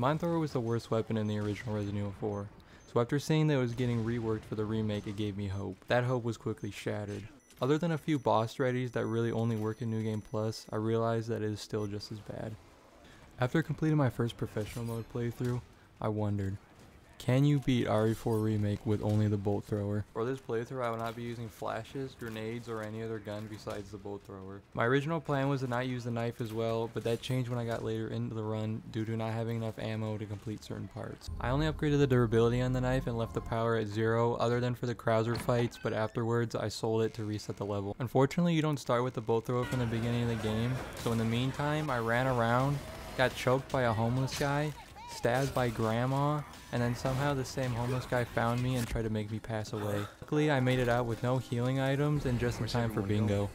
mine thrower was the worst weapon in the original Resident Evil 4. So after seeing that it was getting reworked for the remake, it gave me hope. That hope was quickly shattered. Other than a few boss strategies that really only work in New Game Plus, I realized that it is still just as bad. After completing my first professional mode playthrough, I wondered, can you beat RE4 Remake with only the bolt thrower? For this playthrough, I will not be using flashes, grenades, or any other gun besides the bolt thrower. My original plan was to not use the knife as well, but that changed when I got later into the run due to not having enough ammo to complete certain parts. I only upgraded the durability on the knife and left the power at zero other than for the Krauser fights, but afterwards I sold it to reset the level. Unfortunately, you don't start with the bolt thrower from the beginning of the game, so in the meantime, I ran around, got choked by a homeless guy, stabbed by grandma, and then somehow the same homeless guy found me and tried to make me pass away. Luckily, I made it out with no healing items and just in time for bingo.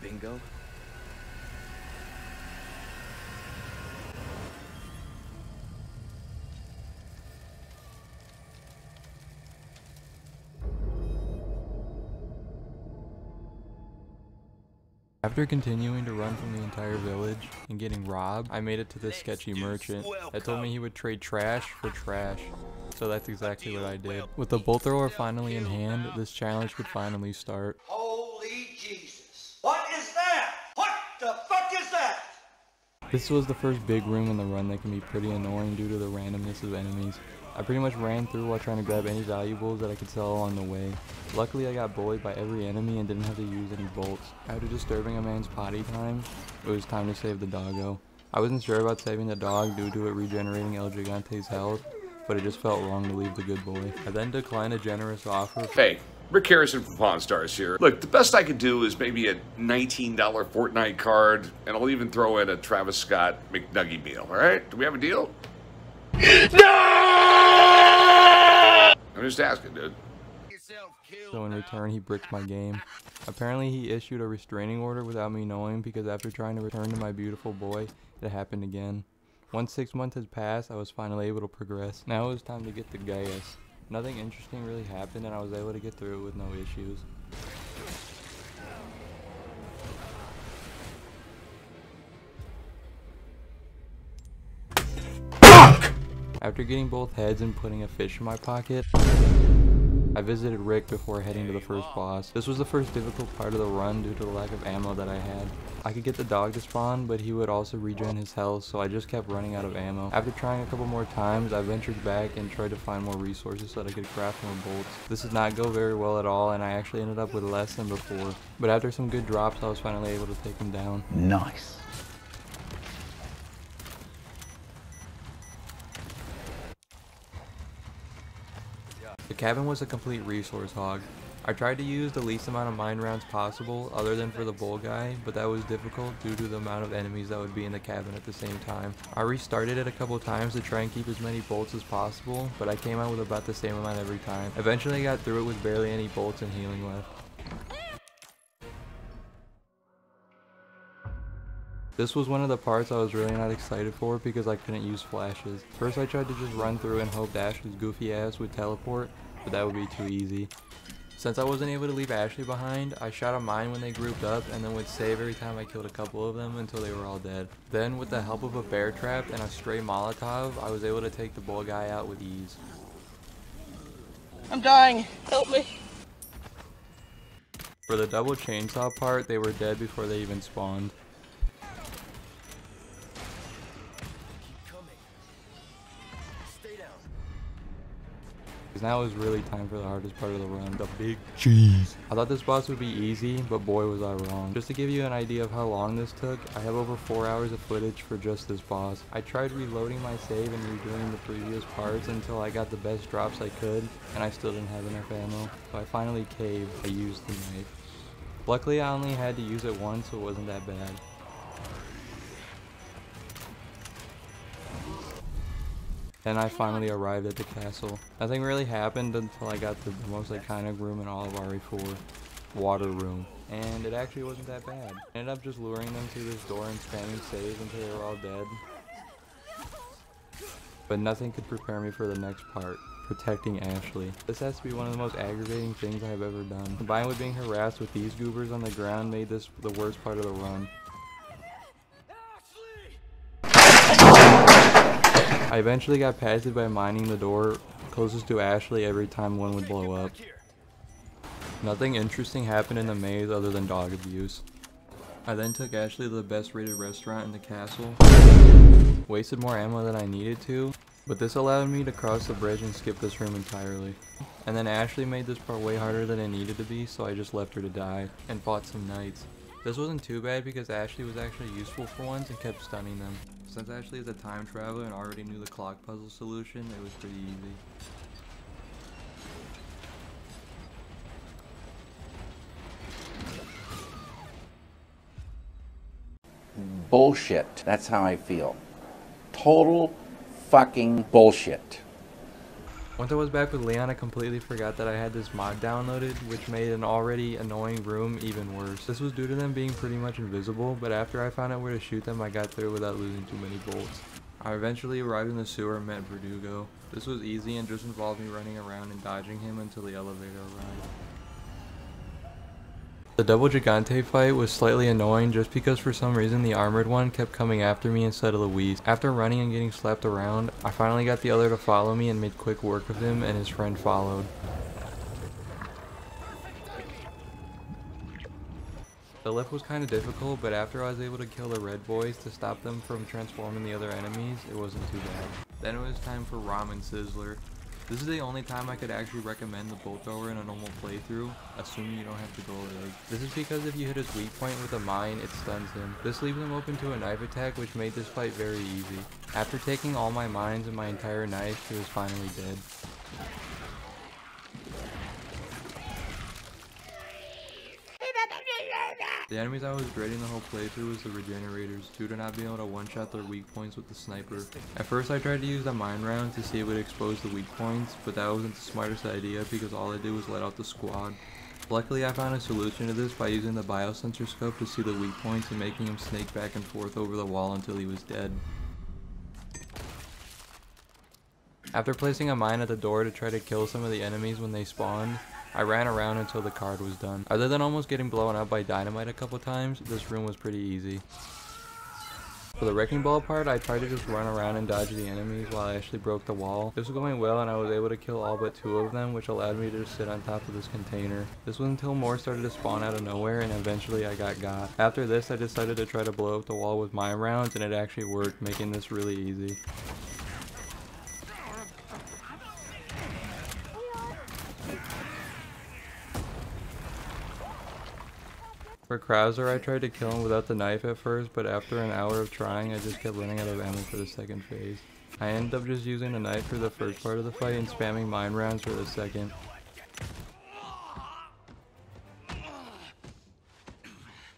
Bingo? After continuing to run from the entire village and getting robbed, I made it to this sketchy merchant that told me he would trade trash for trash. So that's exactly what I did. With the bolt thrower finally in hand, this challenge could finally start. Holy Jesus. What is that? What the fuck is that? This was the first big room in the run that can be pretty annoying due to the randomness of enemies. I pretty much ran through while trying to grab any valuables that I could sell along the way. Luckily I got bullied by every enemy and didn't have to use any bolts. After disturbing a man's potty time, it was time to save the doggo. I wasn't sure about saving the dog due to it regenerating El Gigante's health, but it just felt wrong to leave the good boy. I then declined a generous offer. Hey, Rick Harrison from Pawn Stars here. Look, the best I could do is maybe a $19 Fortnite card, and I'll even throw in a Travis Scott McNuggy meal, alright? Do we have a deal? No! I'm just asking, dude. So in return, he bricked my game. Apparently, he issued a restraining order without me knowing because after trying to return to my beautiful boy, it happened again. Once six months had passed, I was finally able to progress. Now it was time to get the Gaius. Nothing interesting really happened and I was able to get through it with no issues. After getting both heads and putting a fish in my pocket, I visited Rick before heading to the first boss. This was the first difficult part of the run due to the lack of ammo that I had. I could get the dog to spawn, but he would also regen his health, so I just kept running out of ammo. After trying a couple more times, I ventured back and tried to find more resources so that I could craft more bolts. This did not go very well at all, and I actually ended up with less than before. But after some good drops, I was finally able to take him down. Nice. Cabin was a complete resource hog. I tried to use the least amount of mine rounds possible other than for the bull guy, but that was difficult due to the amount of enemies that would be in the cabin at the same time. I restarted it a couple times to try and keep as many bolts as possible, but I came out with about the same amount every time. Eventually I got through it with barely any bolts and healing left. This was one of the parts I was really not excited for because I couldn't use flashes. First I tried to just run through and hope Ashley's goofy ass would teleport, but that would be too easy. Since I wasn't able to leave Ashley behind, I shot a mine when they grouped up and then would save every time I killed a couple of them until they were all dead. Then with the help of a bear trap and a stray Molotov, I was able to take the bull guy out with ease. I'm dying. Help me. For the double chainsaw part, they were dead before they even spawned. Because now is really time for the hardest part of the run, the big cheese. I thought this boss would be easy, but boy was I wrong. Just to give you an idea of how long this took, I have over 4 hours of footage for just this boss. I tried reloading my save and redoing the previous parts until I got the best drops I could, and I still didn't have enough ammo. So I finally caved, I used the knife. Luckily I only had to use it once, so it wasn't that bad. Then I finally arrived at the castle. Nothing really happened until I got to the most iconic room in all of RE4, Water Room. And it actually wasn't that bad. I ended up just luring them through this door and spamming saves until they were all dead. But nothing could prepare me for the next part, protecting Ashley. This has to be one of the most aggravating things I have ever done. Combined with being harassed with these goobers on the ground made this the worst part of the run. I eventually got past it by mining the door closest to Ashley every time one would blow up. Nothing interesting happened in the maze other than dog abuse. I then took Ashley to the best rated restaurant in the castle. Wasted more ammo than I needed to, but this allowed me to cross the bridge and skip this room entirely. And then Ashley made this part way harder than it needed to be, so I just left her to die, and fought some knights. This wasn't too bad because Ashley was actually useful for once and kept stunning them. Since Ashley is a time traveler and already knew the clock puzzle solution, it was pretty easy. bullshit. That's how I feel. Total fucking bullshit. Once I was back with Leon, I completely forgot that I had this mod downloaded, which made an already annoying room even worse. This was due to them being pretty much invisible, but after I found out where to shoot them, I got through without losing too many bolts. I eventually arrived in the sewer and met Verdugo. This was easy and just involved me running around and dodging him until the elevator arrived. The double Gigante fight was slightly annoying just because for some reason the armored one kept coming after me instead of Luis. After running and getting slapped around, I finally got the other to follow me and made quick work of him and his friend followed. The lift was kind of difficult, but after I was able to kill the red boys to stop them from transforming the other enemies, it wasn't too bad. Then it was time for Ramen Sizzler. This is the only time I could actually recommend the bolt thrower in a normal playthrough, assuming you don't have to go leg. This is because if you hit his weak point with a mine, it stuns him. This leaves him open to a knife attack, which made this fight very easy. After taking all my mines and my entire knife, he was finally dead. The enemies I was dreading the whole playthrough was the regenerators, due to not being able to one-shot their weak points with the sniper. At first I tried to use the mine round to see if it would expose the weak points, but that wasn't the smartest idea because all I did was let out the squad. Luckily I found a solution to this by using the biosensor scope to see the weak points and making him snake back and forth over the wall until he was dead. After placing a mine at the door to try to kill some of the enemies when they spawned, I ran around until the card was done. Other than almost getting blown up by dynamite a couple times, this room was pretty easy. For the wrecking ball part, I tried to just run around and dodge the enemies while I actually broke the wall. This was going well and I was able to kill all but two of them, which allowed me to just sit on top of this container. This was until more started to spawn out of nowhere and eventually I got got. After this, I decided to try to blow up the wall with my rounds and it actually worked, making this really easy. For Krauser, I tried to kill him without the knife at first, but after an hour of trying, I just kept running out of ammo for the second phase. I ended up just using the knife for the first part of the fight and spamming mine rounds for the second.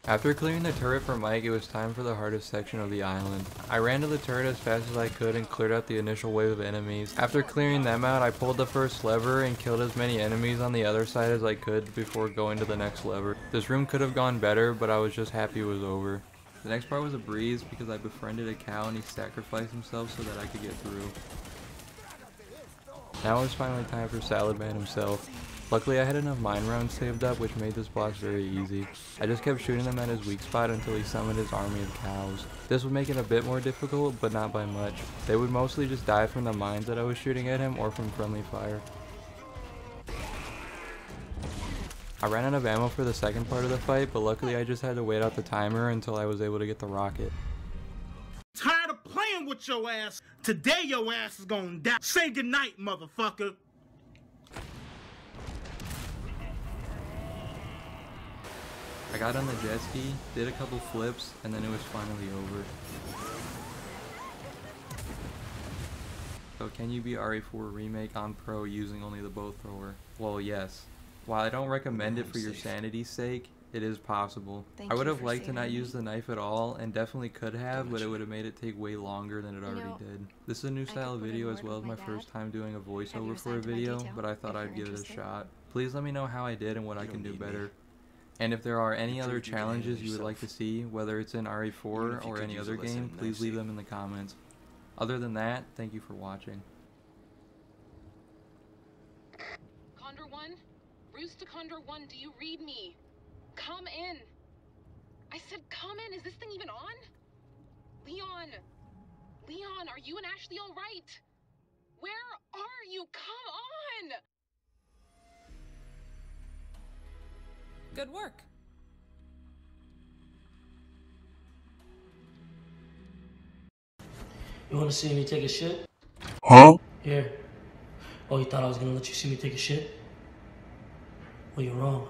After clearing the turret for Mike, it was time for the hardest section of the island. I ran to the turret as fast as I could and cleared out the initial wave of enemies. After clearing them out, I pulled the first lever and killed as many enemies on the other side as I could before going to the next lever. This room could have gone better, but I was just happy it was over. The next part was a breeze because I befriended a cow and he sacrificed himself so that I could get through. Now it was finally time for Salad Man himself. Luckily I had enough mine rounds saved up which made this boss very easy. I just kept shooting them at his weak spot until he summoned his army of cows. This would make it a bit more difficult but not by much. They would mostly just die from the mines that I was shooting at him or from friendly fire. I ran out of ammo for the second part of the fight, but luckily I just had to wait out the timer until I was able to get the rocket. Tired of playing with your ass. Today your ass is gonna die. Say goodnight, motherfucker. I got on the jet ski, did a couple flips, and then it was finally over. So can you be RE4 Remake on Pro using only the bolt thrower? Well, yes. While I don't recommend it for your sanity's sake, it is possible. Thank I would have liked to not saving use the knife at all, and definitely could have, but it would have made it take way longer than it already know, did. This is a new style of video as well as my my first time doing a voiceover for a assigned to my video, but I thought I'd you're give it a shot. Please let me know how I did and what I can do better. me. Better. And if there are any You other proved you can challenges you would like to see, whether it's in Even RE4 or any other game, please leave MC. them in the comments. Other than that, thank you for watching. Condor 1? Roost to Condor 1, do you read me? Come in! I said come in! Is this thing even on? Leon! Leon, are you and Ashley all right? Where are you? Come Good work. You want to see me take a shit? Huh? Here. Oh, you thought I was gonna let you see me take a shit? Well, you're wrong.